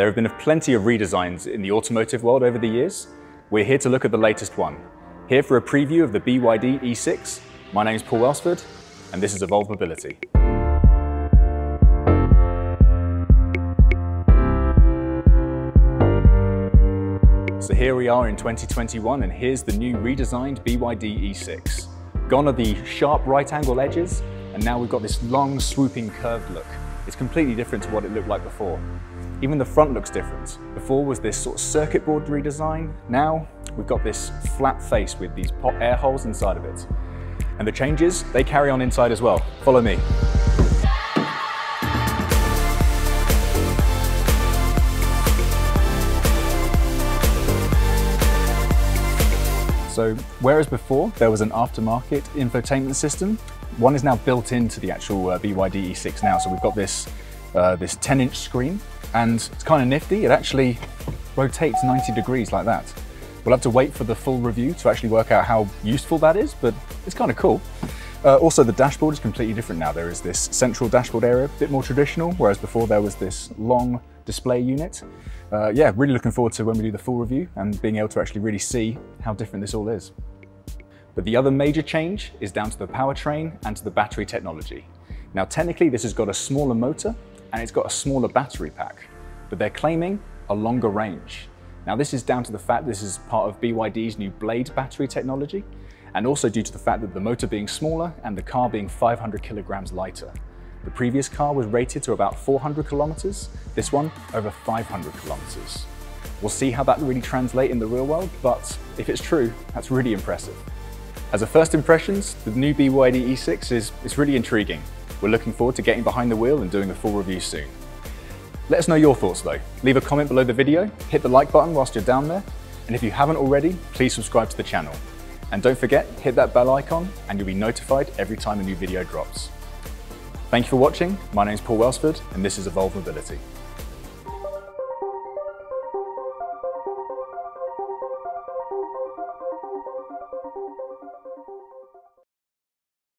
There have been plenty of redesigns in the automotive world over the years. We're here to look at the latest one. Here for a preview of the BYD E6. My name's Paul Welsford, and this is Evolve Mobility. So here we are in 2021, and here's the new redesigned BYD E6. Gone are the sharp right angle edges, and now we've got this long swooping curved look. It's completely different to what it looked like before. Even the front looks different. Before was this sort of circuit board redesign. Now we've got this flat face with these pop air holes inside of it. And the changes, they carry on inside as well. Follow me. So whereas before there was an aftermarket infotainment system, one is now built into the actual uh, BYD E6 now. So we've got this uh, this 10 inch screen and it's kind of nifty. It actually rotates 90 degrees like that. We'll have to wait for the full review to actually work out how useful that is, but it's kind of cool. Uh, also, the dashboard is completely different now. There is this central dashboard area, a bit more traditional, whereas before there was this long display unit. Uh, yeah, really looking forward to when we do the full review and being able to actually really see how different this all is. But the other major change is down to the powertrain and to the battery technology. Now, technically, this has got a smaller motor and it's got a smaller battery pack, but they're claiming a longer range. Now this is down to the fact this is part of BYD's new Blade battery technology, and also due to the fact that the motor being smaller and the car being 500 kilograms lighter. The previous car was rated to about 400 kilometers, this one over 500 kilometers. We'll see how that really translates in the real world, but if it's true, that's really impressive. As a first impressions, the new BYD E6 is, is really intriguing. We're looking forward to getting behind the wheel and doing a full review soon. Let us know your thoughts though. Leave a comment below the video, hit the like button whilst you're down there, and if you haven't already, please subscribe to the channel. And don't forget, hit that bell icon and you'll be notified every time a new video drops. Thank you for watching. My name is Paul Welsford and this is Evolve Mobility.